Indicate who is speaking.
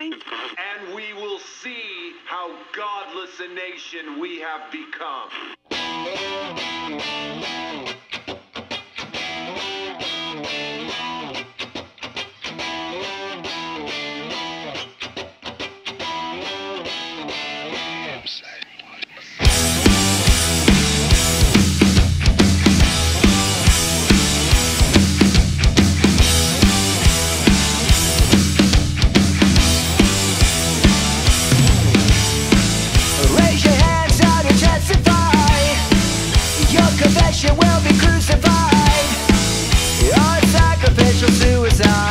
Speaker 1: And we will see how godless a nation we have become. Confession will be crucified. Our sacrificial suicide.